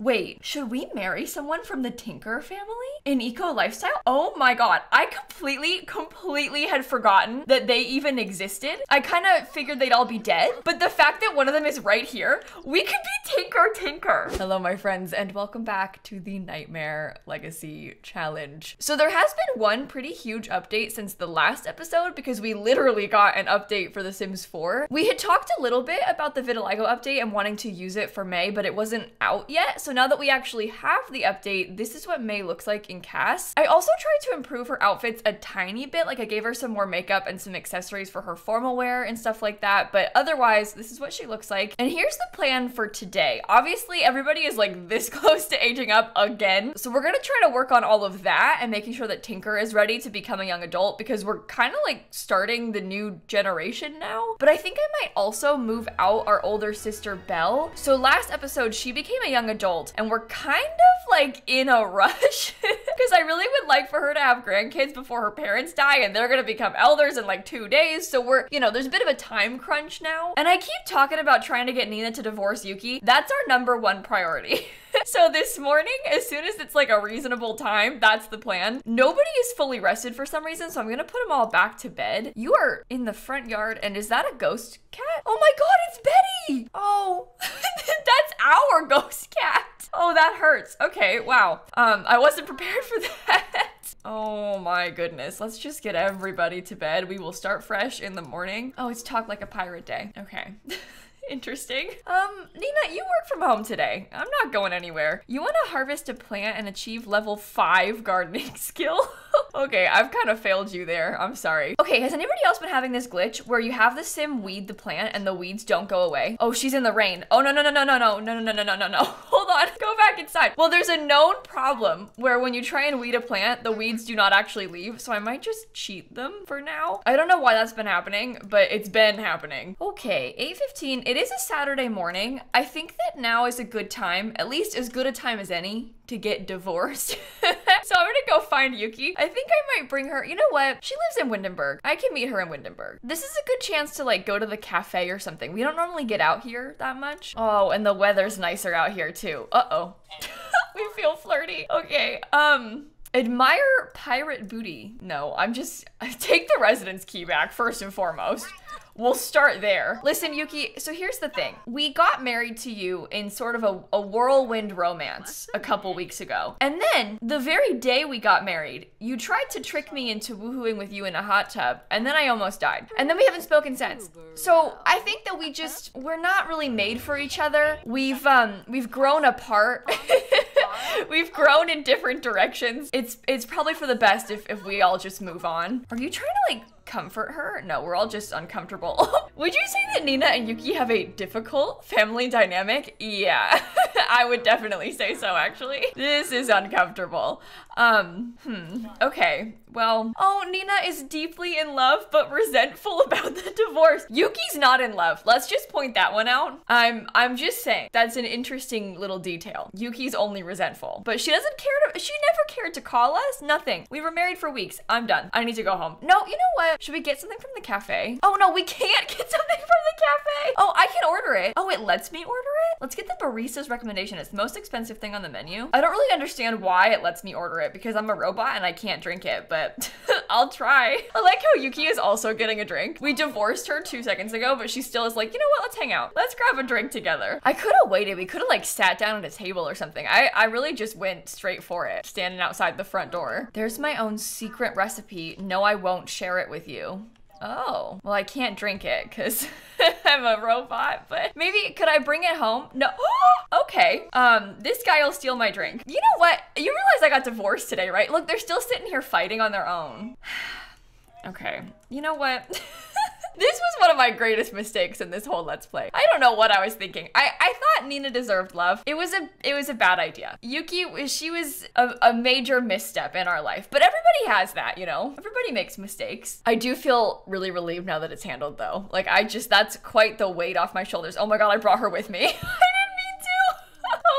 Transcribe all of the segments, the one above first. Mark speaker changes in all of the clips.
Speaker 1: Wait, should we marry someone from the Tinker family in eco lifestyle? Oh my god, I completely, completely had forgotten that they even existed. I kind of figured they'd all be dead, but the fact that one of them is right here, we could be Tinker Tinker. Hello, my friends, and welcome back to the Nightmare Legacy Challenge. So there has been one pretty huge update since the last episode because we literally got an update for The Sims 4. We had talked a little bit about the vitiligo update and wanting to use it for May, but it wasn't out yet. So now that we actually have the update, this is what May looks like in CAS. I also tried to improve her outfits a tiny bit, like I gave her some more makeup and some accessories for her formal wear and stuff like that, but otherwise, this is what she looks like. And here's the plan for today. Obviously, everybody is like this close to aging up again, so we're gonna try to work on all of that and making sure that Tinker is ready to become a young adult because we're kind of like starting the new generation now. But I think I might also move out our older sister Belle. So last episode, she became a young adult and we're kind of like in a rush because I really would like for her to have grandkids before her parents die and they're gonna become elders in like two days. So we're, you know, there's a bit of a time crunch now. And I keep talking about trying to get Nina to divorce Yuki. That's our number one priority. so this morning, as soon as it's like a reasonable time, that's the plan. Nobody is fully rested for some reason, so I'm gonna put them all back to bed. You are in the front yard, and is that a ghost cat? Oh my god, it's Betty! Oh, that's our ghost cat. Oh, that hurts. Okay, wow. Um, I wasn't prepared for that. Oh my goodness. Let's just get everybody to bed. We will start fresh in the morning. Oh, it's talk like a pirate day. Okay. Interesting. Um, Nina, you work from home today. I'm not going anywhere. You want to harvest a plant and achieve level 5 gardening skill? Okay, I've kind of failed you there. I'm sorry. Okay, has anybody else been having this glitch where you have the sim weed the plant and the weeds don't go away? Oh, she's in the rain. Oh, no, no, no, no, no, no, no, no, no, no, no, no. Hold on. Go back inside. Well, there's a known problem where when you try and weed a plant, the weeds do not actually leave. So I might just cheat them for now. I don't know why that's been happening, but it's been happening. Okay, 8.15. It is a Saturday morning. I think that now is a good time, at least as good a time as any, to get divorced. so I'm gonna go find Yuki. I think I might bring her. You know what? She lives in Windenburg. I can meet her in Windenburg. This is a good chance to like go to the cafe or something. We don't normally get out here that much. Oh, and the weather's nicer out here too. Uh-oh. we feel flirty. Okay, um... Admire pirate booty. No, I'm just take the residence key back first and foremost. We'll start there. Listen, Yuki, so here's the thing. We got married to you in sort of a, a, whirlwind romance a couple weeks ago. And then, the very day we got married, you tried to trick me into woohooing with you in a hot tub, and then I almost died. And then we haven't spoken since. So, I think that we just, we're not really made for each other. We've, um, we've grown apart. We've grown in different directions. It's it's probably for the best if, if we all just move on. Are you trying to like comfort her? No, we're all just uncomfortable. would you say that Nina and Yuki have a difficult family dynamic? Yeah, I would definitely say so actually. This is uncomfortable. Um, hmm, okay. Well, oh, Nina is deeply in love but resentful about the divorce. Yuki's not in love. Let's just point that one out. I'm I'm just saying that's an interesting little detail. Yuki's only resentful, but she doesn't care to she never cared to call us. Nothing. We were married for weeks. I'm done. I need to go home. No, you know what? Should we get something from the cafe? Oh no, we can't get something from the cafe. Oh, I can order it. Oh, it lets me order it? Let's get the barista's recommendation. It's the most expensive thing on the menu. I don't really understand why it lets me order it because I'm a robot and I can't drink it, but I'll try. I like how Yuki is also getting a drink. We divorced her two seconds ago, but she still is like, you know what, let's hang out. Let's grab a drink together. I could have waited. We could have like sat down at a table or something. I, I really just went straight for it, standing outside the front door. There's my own secret recipe. No, I won't share it with you. Oh, well, I can't drink it because I'm a robot, but maybe could I bring it home? No. okay. Um, this guy will steal my drink. You know what? You realize I got divorced today, right? Look, they're still sitting here fighting on their own. okay. You know what? This was one of my greatest mistakes in this whole Let's Play. I don't know what I was thinking. I, I thought Nina deserved love. It was a it was a bad idea. Yuki, she was a, a major misstep in our life, but everybody has that, you know? Everybody makes mistakes. I do feel really relieved now that it's handled though. Like I just, that's quite the weight off my shoulders. Oh my God, I brought her with me.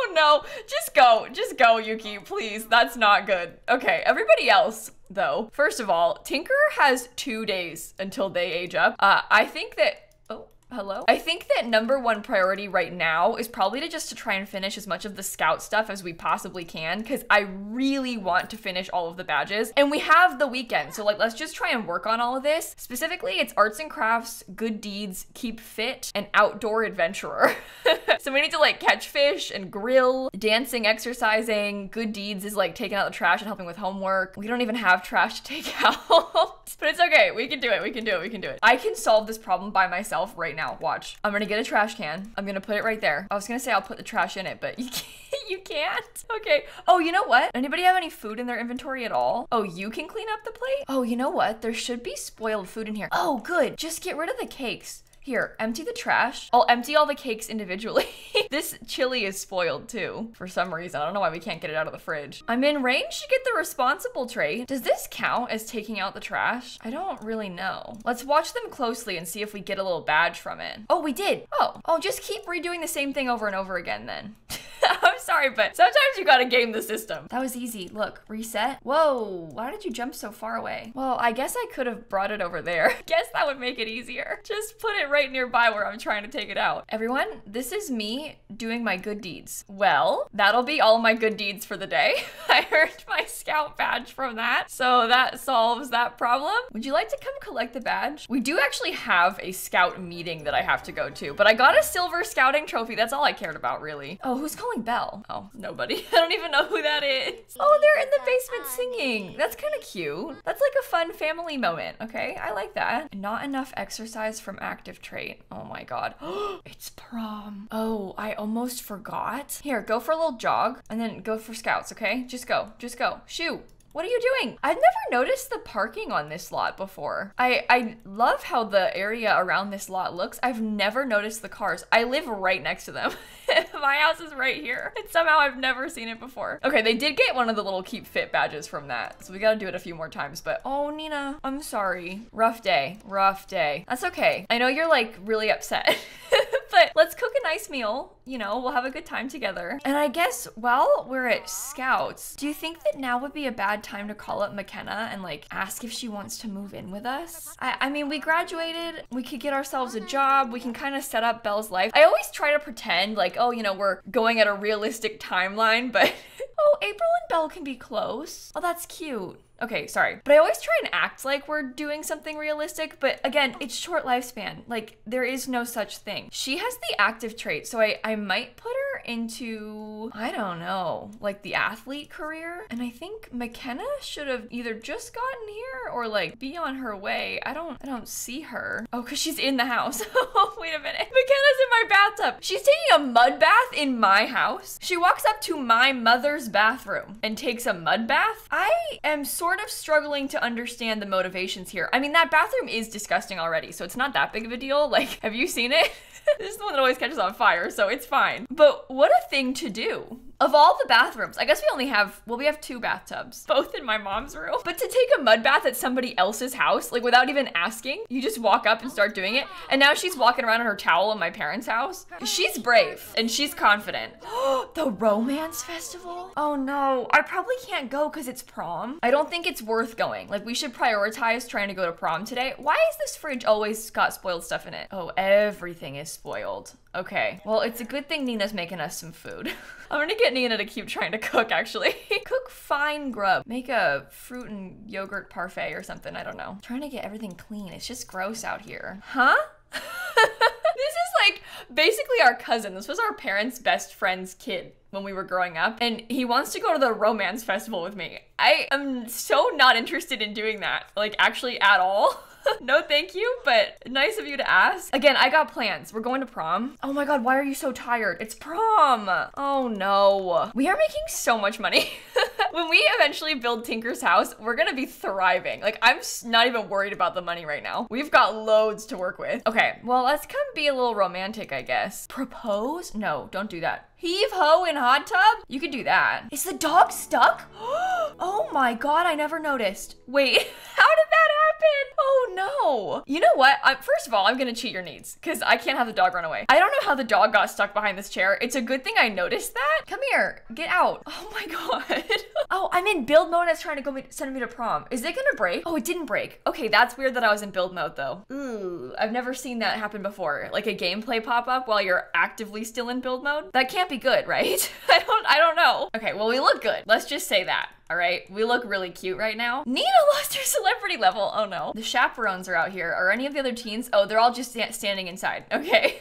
Speaker 1: oh no, just go, just go, Yuki, please. That's not good. Okay, everybody else, though. First of all, Tinker has two days until they age up. Uh, I think that oh, Hello? I think that number one priority right now is probably to just to try and finish as much of the scout stuff as we possibly can because I really want to finish all of the badges. And we have the weekend. So like let's just try and work on all of this. Specifically, it's arts and crafts, good deeds, keep fit, and outdoor adventurer. so we need to like catch fish and grill, dancing, exercising. Good deeds is like taking out the trash and helping with homework. We don't even have trash to take out. but it's okay. We can do it. We can do it. We can do it. I can solve this problem by myself right now. Watch. I'm gonna get a trash can. I'm gonna put it right there. I was gonna say I'll put the trash in it, but you can't. You can't. Okay. Oh, you know what? Anybody have any food in their inventory at all? Oh, you can clean up the plate? Oh, you know what? There should be spoiled food in here. Oh, good. Just get rid of the cakes. Here, empty the trash. I'll empty all the cakes individually. this chili is spoiled too, for some reason. I don't know why we can't get it out of the fridge. I'm in range to get the responsible tray. Does this count as taking out the trash? I don't really know. Let's watch them closely and see if we get a little badge from it. Oh, we did. Oh, oh, just keep redoing the same thing over and over again then. I'm sorry, but sometimes you gotta game the system. That was easy. Look, reset. Whoa, why did you jump so far away? Well, I guess I could have brought it over there. guess that would make it easier. Just put it right nearby where I'm trying to take it out. Everyone, this is me doing my good deeds. Well, that'll be all my good deeds for the day. I earned my scout badge from that, so that solves that problem. Would you like to come collect the badge? We do actually have a scout meeting that I have to go to, but I got a silver scouting trophy. That's all I cared about, really. Oh, who's calling Belle? Oh, nobody. I don't even know who that is. Oh, they're in the basement singing. That's kind of cute. That's like a fun family moment, okay? I like that. Not enough exercise from active trait. Oh my god. it's prom. Oh, I almost forgot. Here, go for a little jog and then go for scouts, okay? Just go. Just go. Shoot. What are you doing? I've never noticed the parking on this lot before. I, I love how the area around this lot looks. I've never noticed the cars. I live right next to them. My house is right here. And somehow I've never seen it before. Okay, they did get one of the little keep fit badges from that. So we gotta do it a few more times. But oh, Nina, I'm sorry. Rough day. Rough day. That's okay. I know you're like really upset. but let's cook a nice meal. You know, we'll have a good time together. And I guess while we're at Scouts, do you think that now would be a bad time to call up McKenna and like ask if she wants to move in with us? I, I mean, we graduated, we could get ourselves a job, we can kind of set up Belle's life. I always try to pretend like, oh, you know, we're going at a realistic timeline, but oh, April and Belle can be close. Oh, that's cute. Okay, sorry. But I always try and act like we're doing something realistic, but again, it's short lifespan. Like, there is no such thing. She has the active trait, so I, I might put her into, I don't know, like the athlete career. And I think McKenna should have either just gotten here or like be on her way. I don't, I don't see her. Oh, cause she's in the house. Oh, wait a minute. McKenna's in my bathtub. She's taking a mud bath in my house. She walks up to my mother's bathroom and takes a mud bath. I am sort of struggling to understand the motivations here. I mean, that bathroom is disgusting already, so it's not that big of a deal. Like, have you seen it? this is the one that always catches on fire, so it's fine. But what a thing to do. Of all the bathrooms, I guess we only have, well, we have two bathtubs, both in my mom's room. But to take a mud bath at somebody else's house, like without even asking, you just walk up and start doing it. And now she's walking around in her towel in my parents' house. She's brave and she's confident. the romance festival? Oh no, I probably can't go because it's prom. I don't think it's worth going. Like we should prioritize trying to go to prom today. Why is this fridge always got spoiled stuff in it? Oh, everything is spoiled. Okay, well, it's a good thing Nina's making us some food. I'm gonna get Nina to keep trying to cook, actually. cook fine grub. Make a fruit and yogurt parfait or something, I don't know. trying to get everything clean. It's just gross out here. Huh? this is like basically our cousin. This was our parents' best friend's kid when we were growing up, and he wants to go to the romance festival with me. I am so not interested in doing that, like actually at all. no, thank you, but nice of you to ask. Again, I got plans. We're going to prom. Oh my god, why are you so tired? It's prom. Oh no. We are making so much money. when we eventually build Tinker's house, we're gonna be thriving. Like, I'm not even worried about the money right now. We've got loads to work with. Okay, well, let's come be a little romantic, I guess. Propose? No, don't do that. Heave ho in hot tub? You could do that. Is the dog stuck? oh my god, I never noticed. Wait, how did that happen? Oh no. You know what? i first of all, I'm gonna cheat your needs because I can't have the dog run away. I don't know how the dog got stuck behind this chair. It's a good thing I noticed that. Come here, get out. Oh my god. oh, I'm in build mode. It's trying to go me send me to prom. Is it gonna break? Oh, it didn't break. Okay, that's weird that I was in build mode though. Ooh, I've never seen that happen before. Like a gameplay pop up while you're actively still in build mode. That can't be good, right? I don't. I don't know. Okay, well we look good. Let's just say that. All right, we look really cute right now. Nina lost her celebrity level. Oh no. The chaperones are out here. Are any of the other teens? Oh, they're all just sta standing inside. Okay.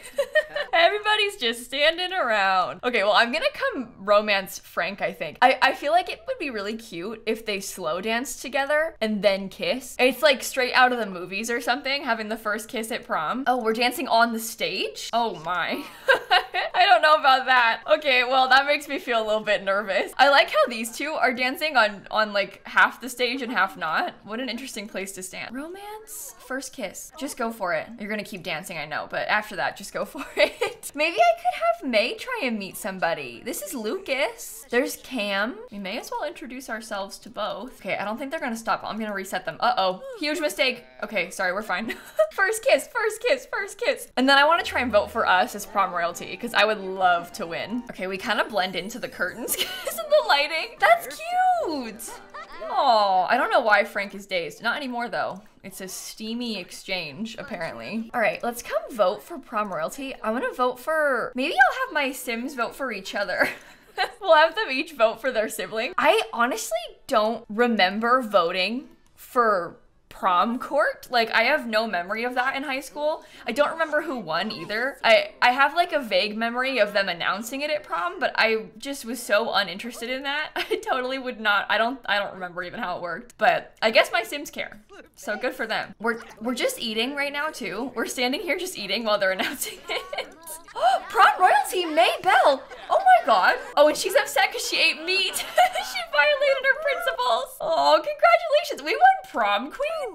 Speaker 1: Everybody's just standing around. Okay, well, I'm gonna come romance Frank, I think. I, I feel like it would be really cute if they slow dance together and then kiss. It's like straight out of the movies or something, having the first kiss at prom. Oh, we're dancing on the stage? Oh my. I don't know about that. Okay, well, that makes me feel a little bit nervous. I like how these two are dancing on, on like half the stage and half not. What an interesting place to stand. Romance? First kiss. Just go for it. You're gonna keep dancing, I know, but after that, just go for it. Maybe I could have May try and meet somebody. This is Lucas. There's Cam. We may as well introduce ourselves to both. Okay, I don't think they're gonna stop. I'm gonna reset them. Uh-oh. Huge mistake. Okay, sorry, we're fine. first kiss, first kiss, first kiss. And then I wanna try and vote for us as prom royalty because I would love to win. Okay, we kind of blend into the curtains because of the lighting. That's cute. Oh, I don't know why Frank is dazed. Not anymore though. It's a steamy exchange, apparently. All right, let's come vote for prom royalty. I want to vote for, maybe I'll have my Sims vote for each other. we'll have them each vote for their sibling. I honestly don't remember voting for prom court. Like I have no memory of that in high school. I don't remember who won either. I I have like a vague memory of them announcing it at prom, but I just was so uninterested in that. I totally would not. I don't I don't remember even how it worked. But I guess my Sims care. So good for them. We're we're just eating right now too. We're standing here just eating while they're announcing it. prom royalty May Bell. Oh my god. Oh, and she's upset because she ate meat. she violated her principles. Oh, congratulations. We won prom queen.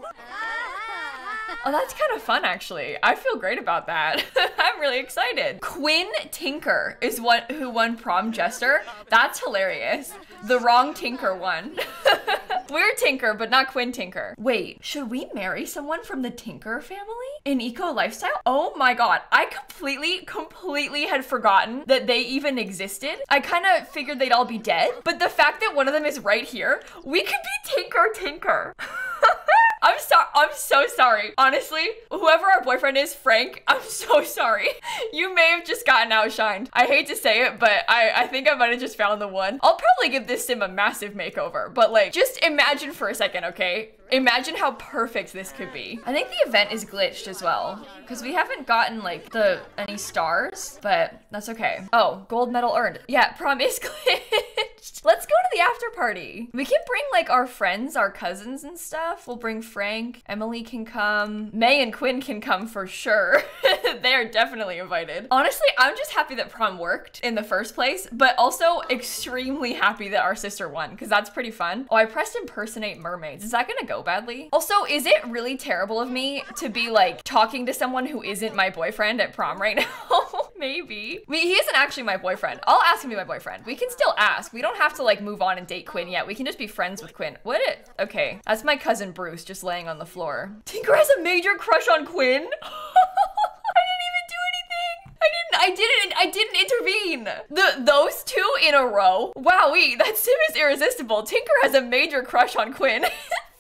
Speaker 1: Oh, that's kind of fun, actually. I feel great about that. I'm really excited. Quinn Tinker is what who won prom jester. That's hilarious. The wrong Tinker won. We're Tinker, but not Quinn Tinker. Wait, should we marry someone from the Tinker family in eco lifestyle? Oh my god, I completely, completely had forgotten that they even existed. I kind of figured they'd all be dead, but the fact that one of them is right here, we could be Tinker Tinker. I'm sorry. I'm so sorry. Honestly, whoever our boyfriend is, Frank, I'm so sorry. You may have just gotten outshined. I hate to say it, but I, I think I might have just found the one. I'll probably give this sim a massive makeover, but like, just imagine for a second, okay? Imagine how perfect this could be. I think the event is glitched as well because we haven't gotten like the any stars, but that's okay. Oh, gold medal earned. Yeah, prom is glitched. Let's go to the after party. We can bring like our friends, our cousins and stuff. We'll bring Frank. Emily can come. May and Quinn can come for sure. they are definitely invited. Honestly, I'm just happy that prom worked in the first place, but also extremely happy that our sister won because that's pretty fun. Oh, I pressed impersonate mermaids. Is that gonna go badly? Also, is it really terrible of me to be like talking to someone who isn't my boyfriend at prom right now? Maybe. I mean, he isn't actually my boyfriend. I'll ask him to be my boyfriend. We can still ask. We don't have to like move on and date Quinn yet. We can just be friends with Quinn. What it? Okay, that's my cousin Bruce just laying on the floor. Tinker has a major crush on Quinn. I didn't even do anything. I didn't intervene. The those two in a row. Wowee, that sim is irresistible. Tinker has a major crush on Quinn.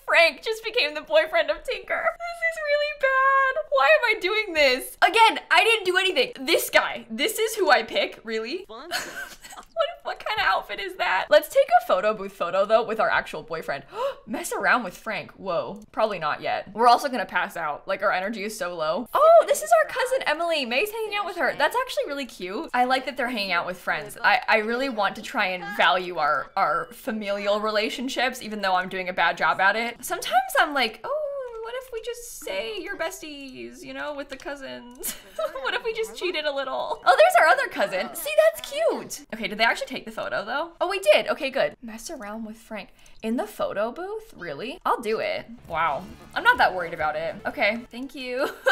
Speaker 1: Frank just became the boyfriend of Tinker. This is really bad. Why am I doing this? Again, I didn't do anything. This guy, this is who I pick, really? what, what kind of outfit is that? Let's take a photo booth photo though with our actual boyfriend. Mess around with Frank. Whoa, probably not yet. We're also gonna pass out. Like our energy is so low. Oh, this is our cousin Emily. May's hanging out with her. That's actually really cute. I like that they're hanging out with friends. I, I really want to try and value our, our familial relationships, even though I'm doing a bad job at it. Sometimes I'm like, oh, what if we just say you're besties, you know, with the cousins? what if we just cheated a little? Oh, there's our other cousin. Oh, See, that's cute. Okay, did they actually take the photo though? Oh, we did. Okay, good. Mess around with Frank. In the photo booth? Really? I'll do it. Wow. I'm not that worried about it. Okay, thank you.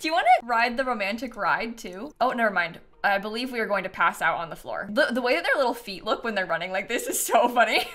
Speaker 1: do you want to ride the romantic ride too? Oh, never mind. I believe we are going to pass out on the floor. The, the way that their little feet look when they're running like this is so funny.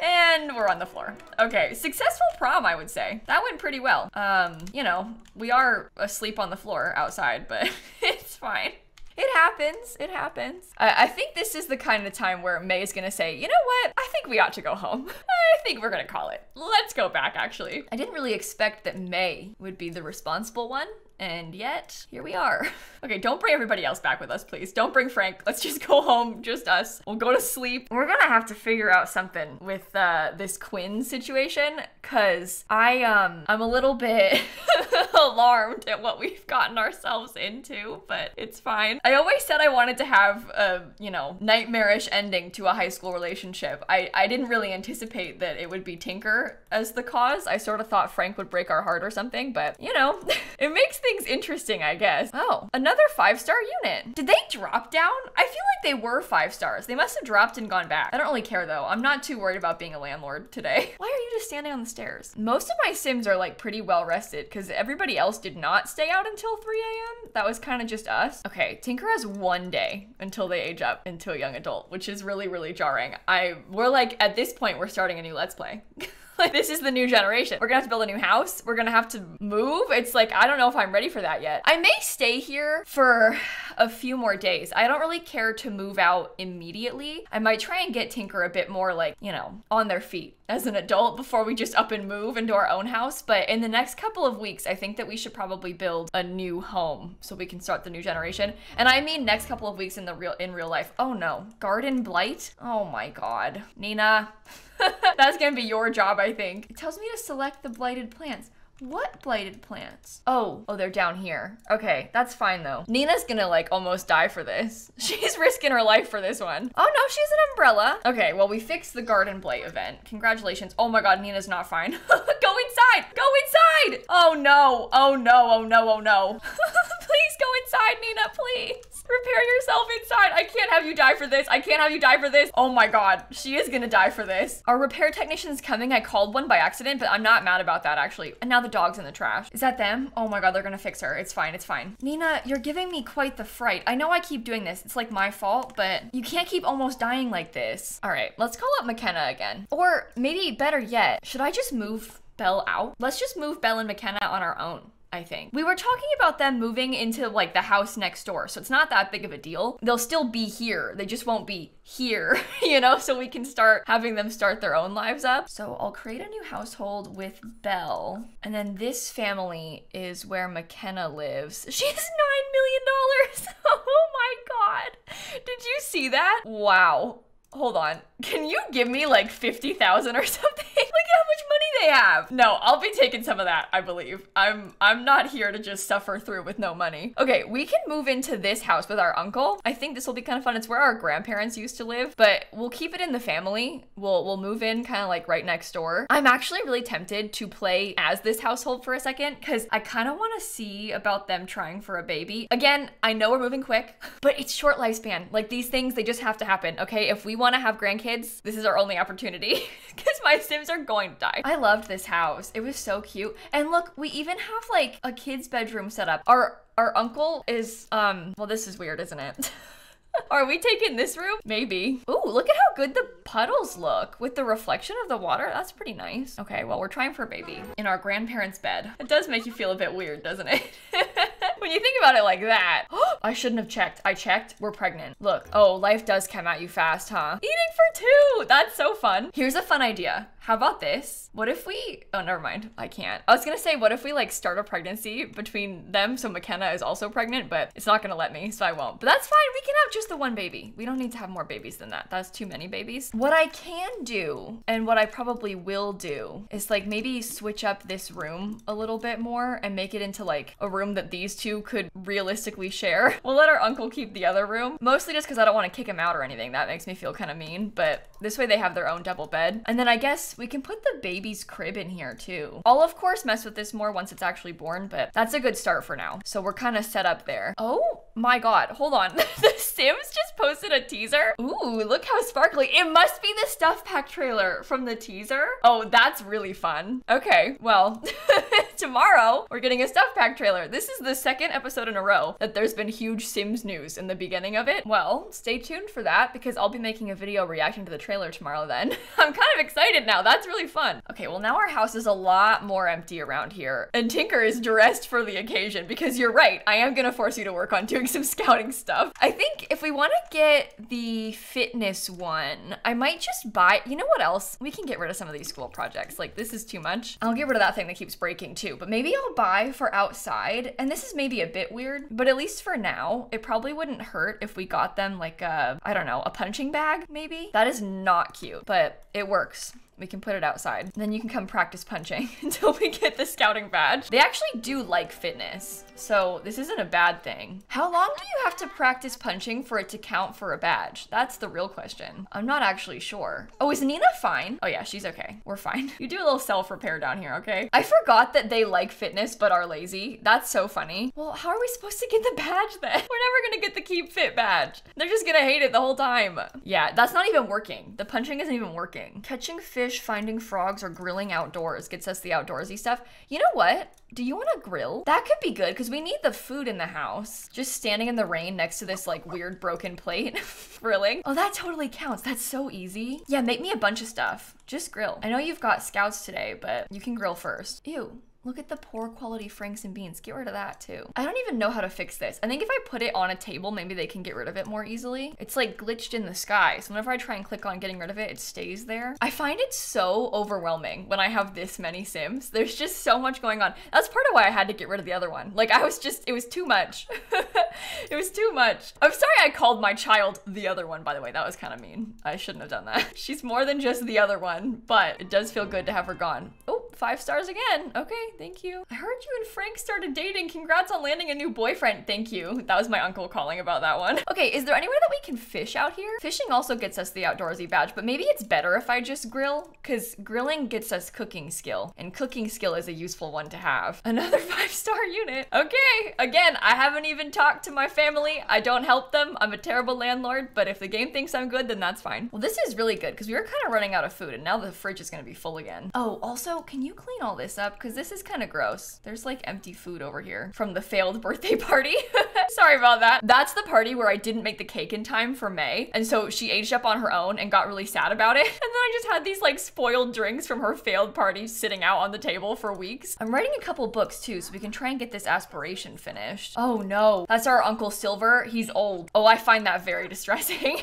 Speaker 1: and we're on the floor. Okay, successful prom, I would say. That went pretty well. Um, you know, we are asleep on the floor outside, but it's fine. It happens. It happens. I, I think this is the kind of time where May is gonna say, you know what? I think we ought to go home. I think we're gonna call it. Let's go back, actually. I didn't really expect that May would be the responsible one. And yet, here we are. Okay, don't bring everybody else back with us, please. Don't bring Frank. Let's just go home, just us. We'll go to sleep. We're gonna have to figure out something with uh, this Quinn situation, cause I um I'm a little bit alarmed at what we've gotten ourselves into, but it's fine. I always said I wanted to have a you know nightmarish ending to a high school relationship. I I didn't really anticipate that it would be Tinker as the cause. I sort of thought Frank would break our heart or something, but you know, it makes things interesting, I guess. Oh, another five star unit. Did they drop down? I feel like they were five stars. They must have dropped and gone back. I don't really care though. I'm not too worried about being a landlord today. Why are you just standing on the stairs? Most of my Sims are like pretty well rested because everybody else did not stay out until 3 a.m. That was kind of just us. Okay, Tinker has one day until they age up into a young adult, which is really, really jarring. I, we're like, at this point, we're starting a new Let's Play. like this is the new generation. We're gonna have to build a new house. We're gonna have to move. It's like I don't know if I'm ready for that yet. I may stay here for a few more days. I don't really care to move out immediately. I might try and get Tinker a bit more like, you know, on their feet as an adult before we just up and move into our own house. But in the next couple of weeks, I think that we should probably build a new home so we can start the new generation. And I mean next couple of weeks in the real in real life. Oh no. Garden blight? Oh my god. Nina. That's gonna be your job, I think. It tells me to select the blighted plants. What blighted plants? Oh, oh, they're down here. Okay, that's fine though. Nina's gonna like almost die for this. She's risking her life for this one. Oh no, she's an umbrella. Okay, well, we fixed the garden blight event. Congratulations. Oh my god, Nina's not fine. Go inside! Go inside! Oh no, oh no, oh no, oh no. Go inside, Nina, please. Repair yourself inside. I can't have you die for this. I can't have you die for this. Oh my god, she is gonna die for this. Our repair technician is coming. I called one by accident, but I'm not mad about that actually. And now the dog's in the trash. Is that them? Oh my god, they're gonna fix her. It's fine, it's fine. Nina, you're giving me quite the fright. I know I keep doing this. It's like my fault, but you can't keep almost dying like this. All right, let's call up McKenna again. Or maybe better yet, should I just move Belle out? Let's just move Belle and McKenna on our own. I think. We were talking about them moving into like the house next door, so it's not that big of a deal. They'll still be here, they just won't be here, you know, so we can start having them start their own lives up. So I'll create a new household with Belle, and then this family is where McKenna lives. She has $9 million! oh my god! Did you see that? Wow. Hold on. Can you give me like 50,000 or something? Look at how much money they have. No, I'll be taking some of that, I believe. I'm I'm not here to just suffer through with no money. Okay, we can move into this house with our uncle. I think this will be kind of fun. It's where our grandparents used to live, but we'll keep it in the family. We'll we'll move in kind of like right next door. I'm actually really tempted to play as this household for a second cuz I kind of want to see about them trying for a baby. Again, I know we're moving quick, but it's short lifespan. Like these things they just have to happen, okay? If we want to have grandkids, this is our only opportunity because my sims are going to die. I loved this house. It was so cute. And look, we even have like a kid's bedroom set up. Our our uncle is um well this is weird, isn't it? Are we taking this room? Maybe. Ooh, look at how good the puddles look with the reflection of the water. That's pretty nice. Okay, well, we're trying for a baby in our grandparents' bed. It does make you feel a bit weird, doesn't it? when you think about it like that. I shouldn't have checked. I checked. We're pregnant. Look. Oh, life does come at you fast, huh? Eating for two. That's so fun. Here's a fun idea. How about this? What if we, oh, never mind. I can't. I was gonna say, what if we like start a pregnancy between them so McKenna is also pregnant, but it's not gonna let me, so I won't. But that's fine. We can have just the one baby. We don't need to have more babies than that. That's too many babies. What I can do, and what I probably will do, is like maybe switch up this room a little bit more and make it into like a room that these two could realistically share. We'll let our uncle keep the other room, mostly just because I don't want to kick him out or anything. That makes me feel kind of mean, but this way they have their own double bed. And then I guess we can put the baby's crib in here too. I'll of course mess with this more once it's actually born, but that's a good start for now. So we're kind of set up there. Oh my god, hold on. Sims just posted a teaser. Ooh, look how sparkly. It must be the stuff pack trailer from the teaser. Oh, that's really fun. Okay, well, tomorrow we're getting a stuff pack trailer. This is the second episode in a row that there's been huge Sims news in the beginning of it. Well, stay tuned for that because I'll be making a video reacting to the trailer tomorrow then. I'm kind of excited now. That's really fun. Okay, well now our house is a lot more empty around here. And Tinker is dressed for the occasion because you're right. I am gonna force you to work on doing some scouting stuff. I think if we want to get the fitness one, I might just buy, you know what else? We can get rid of some of these school projects. Like this is too much. I'll get rid of that thing that keeps breaking too, but maybe I'll buy for outside. And this is maybe a bit weird, but at least for now, it probably wouldn't hurt if we got them like a, I don't know, a punching bag maybe. That is not cute, but it works. We can put it outside. Then you can come practice punching until we get the scouting badge. They actually do like fitness, so this isn't a bad thing. How long do you have to practice punching for it to count for a badge? That's the real question. I'm not actually sure. Oh, is Nina fine? Oh yeah, she's okay. We're fine. You do a little self-repair down here, okay? I forgot that they like fitness but are lazy. That's so funny. Well, how are we supposed to get the badge then? We're never gonna get the keep fit badge. They're just gonna hate it the whole time. Yeah, that's not even working. The punching isn't even working. Catching fish, finding frogs, or grilling outdoors gets us the outdoorsy stuff. You know what? Do you want to grill? That could be good because we need the food in the house. Just standing in the rain next to this like weird broken plate, grilling. Oh, that totally counts. That's so easy. Yeah, make me a bunch of stuff. Just grill. I know you've got scouts today, but you can grill first. Ew. Look at the poor quality franks and beans. Get rid of that too. I don't even know how to fix this. I think if I put it on a table, maybe they can get rid of it more easily. It's like glitched in the sky. So whenever I try and click on getting rid of it, it stays there. I find it so overwhelming when I have this many Sims. There's just so much going on. That's part of why I had to get rid of the other one. Like I was just, it was too much. it was too much. I'm sorry I called my child the other one, by the way. That was kind of mean. I shouldn't have done that. She's more than just the other one, but it does feel good to have her gone. Oh, five stars again. Okay, thank you. I heard you and Frank started dating. Congrats on landing a new boyfriend. Thank you. That was my uncle calling about that one. Okay, is there anywhere that we can fish out here? Fishing also gets us the outdoorsy badge, but maybe it's better if I just grill, because grilling gets us cooking skill, and cooking skill is a useful one to have. Another five star unit. Okay, again, I haven't even talked to my family. I don't help them. I'm a terrible landlord, but if the game thinks I'm good, then that's fine. Well, this is really good, because we were kind of running out of food, and now the fridge is going to be full again. Oh, also, can you clean all this up? Because this is kind of gross. There's like empty food over here from the failed birthday party. Sorry about that. That's the party where I didn't make the cake in time for May. And so she aged up on her own and got really sad about it. And then I just had these like spoiled drinks from her failed party sitting out on the table for weeks. I'm writing a couple books too, so we can try and get this aspiration finished. Oh no, that's our Uncle Silver. He's old. Oh, I find that very distressing.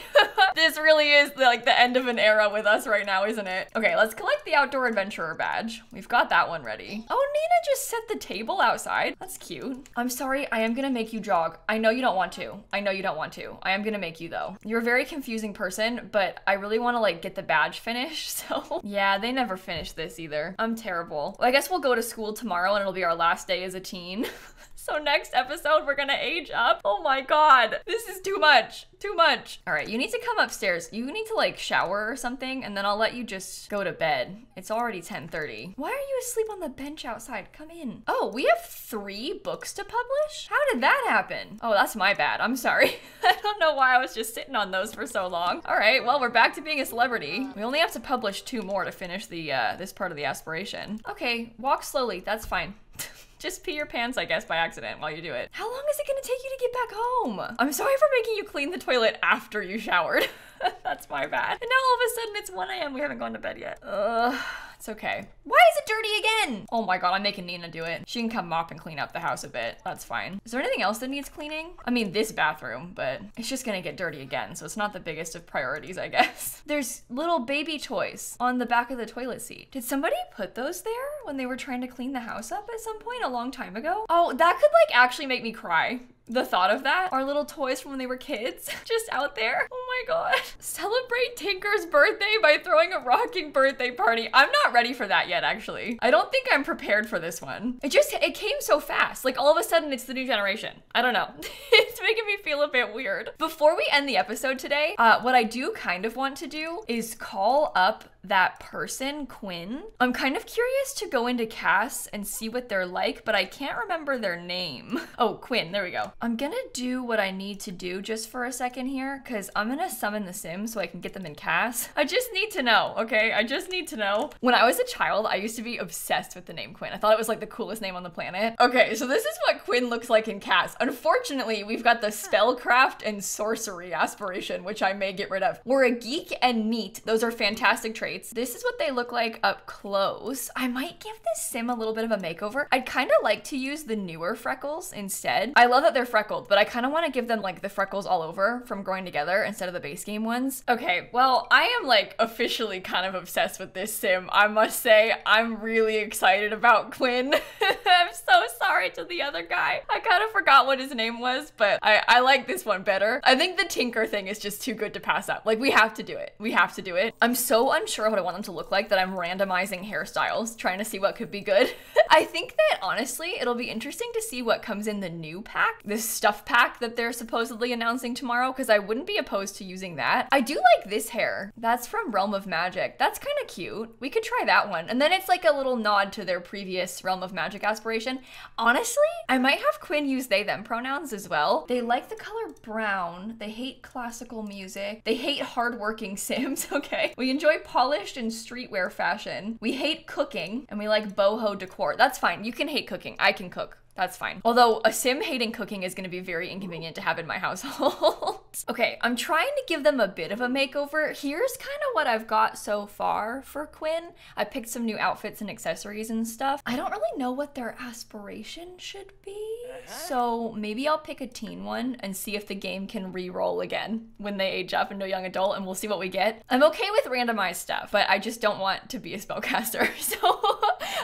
Speaker 1: this really is like the end of an era with us right now, isn't it? Okay, let's collect the Outdoor Adventurer badge. We've got that one ready. Oh, Nina just set the table outside. That's cute. I'm sorry, I am gonna make you jog. I know you don't want to. I know you don't want to. I am gonna make you though. You're a very confusing person, but I really wanna like get the badge finished, so. yeah, they never finish this either. I'm terrible. Well, I guess we'll go to school tomorrow and it'll be our last day as a teen. So next episode, we're gonna age up. Oh my god. This is too much. Too much. All right, you need to come upstairs. You need to like shower or something, and then I'll let you just go to bed. It's already 10.30. Why are you asleep on the bench outside? Come in. Oh, we have three books to publish? How did that happen? Oh, that's my bad. I'm sorry. I don't know why I was just sitting on those for so long. All right, well, we're back to being a celebrity. We only have to publish two more to finish the uh, this part of the aspiration. Okay, walk slowly. That's fine. Just pee your pants, I guess, by accident while you do it. How long is it gonna take you to get back home? I'm sorry for making you clean the toilet after you showered. That's my bad. And now all of a sudden it's 1 a.m. We haven't gone to bed yet. Ugh. It's okay. Why is it dirty again? Oh my god, I'm making Nina do it. She can come mop and clean up the house a bit. That's fine. Is there anything else that needs cleaning? I mean, this bathroom, but it's just gonna get dirty again, so it's not the biggest of priorities, I guess. There's little baby toys on the back of the toilet seat. Did somebody put those there when they were trying to clean the house up at some point a long time ago? Oh, that could like actually make me cry the thought of that, our little toys from when they were kids, just out there. Oh my god. Celebrate Tinker's birthday by throwing a rocking birthday party. I'm not ready for that yet, actually. I don't think I'm prepared for this one. It just, it came so fast. Like all of a sudden it's the new generation. I don't know. it's making me feel a bit weird. Before we end the episode today, uh, what I do kind of want to do is call up that person, Quinn. I'm kind of curious to go into CAS and see what they're like, but I can't remember their name. Oh, Quinn, there we go. I'm gonna do what I need to do just for a second here, because I'm gonna summon the Sim so I can get them in CAS. I just need to know, okay? I just need to know. When I was a child, I used to be obsessed with the name Quinn. I thought it was like the coolest name on the planet. Okay, so this is what Quinn looks like in CAS. Unfortunately, we've got the spellcraft and sorcery aspiration, which I may get rid of. We're a geek and neat. Those are fantastic traits. This is what they look like up close. I might give this sim a little bit of a makeover. I'd kind of like to use the newer freckles instead. I love that they're freckled, but I kind of want to give them like the freckles all over from growing together instead of the base game ones. Okay, well, I am like officially kind of obsessed with this sim. I must say, I'm really excited about Quinn. I'm so sorry to the other guy. I kind of forgot what his name was, but I, I like this one better. I think the Tinker thing is just too good to pass up. Like, we have to do it. We have to do it. I'm so unsure what I want them to look like that I'm randomizing hairstyles, trying to see what could be good. I think that honestly, it'll be interesting to see what comes in the new pack, this stuff pack that they're supposedly announcing tomorrow, because I wouldn't be opposed to using that. I do like this hair. That's from Realm of Magic. That's kind of cute. We could try that one. And then it's like a little nod to their previous Realm of Magic aspiration. Honestly, I might have Quinn use they them pronouns as well. They like the color brown. They hate classical music. They hate hardworking Sims, okay? We enjoy polished and streetwear fashion. We hate cooking and we like boho decor. That's fine. You can hate cooking. I can cook. That's fine. Although a sim hating cooking is going to be very inconvenient to have in my household. okay, I'm trying to give them a bit of a makeover. Here's kind of what I've got so far for Quinn. I picked some new outfits and accessories and stuff. I don't really know what their aspiration should be. Uh-huh. So maybe I'll pick a teen one and see if the game can re-roll again when they age up into a young adult and we'll see what we get. I'm okay with randomized stuff, but I just don't want to be a spellcaster. So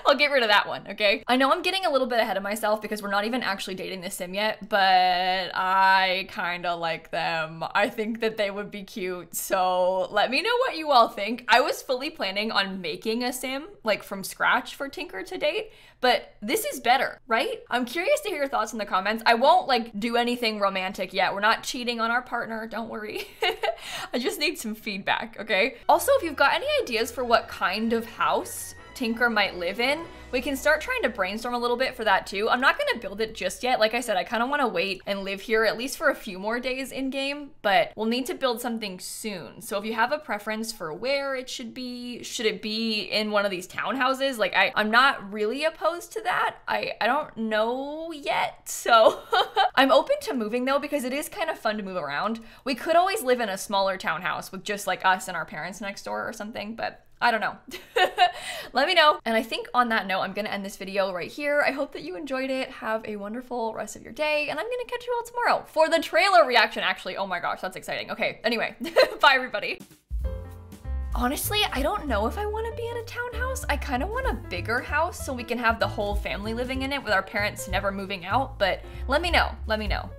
Speaker 1: I'll get rid of that one, okay? I know I'm getting a little bit ahead of myself because we're not even actually dating the sim yet, but I kind of like them. I think that they would be cute. So let me know what you all think. I was fully planning on making a sim like from scratch for Tinker to date, but this is better, right? I'm curious to hear your thoughts in the comments. I won't like do anything romantic yet. We're not cheating on our partner, don't worry. I just need some feedback, okay? Also, if you've got any ideas for what kind of house Tinker might live in, we can start trying to brainstorm a little bit for that too. I'm not gonna build it just yet. Like I said, I kind of want to wait and live here at least for a few more days in game, but we'll need to build something soon. So if you have a preference for where it should be, should it be in one of these townhouses? Like I, I'm not really opposed to that. I, I don't know yet. So I'm open to moving though because it is kind of fun to move around. We could always live in a smaller townhouse with just like us and our parents next door or something, but I don't know. Let me know. And I think on that note, I'm gonna end this video right here. I hope that you enjoyed it. Have a wonderful rest of your day, and I'm gonna catch you all tomorrow for the trailer reaction, actually. Oh my gosh, that's exciting. Okay, anyway, bye everybody. Honestly, I don't know if I want to be in a townhouse. I kind of want a bigger house so we can have the whole family living in it with our parents never moving out, but let me know. Let me know.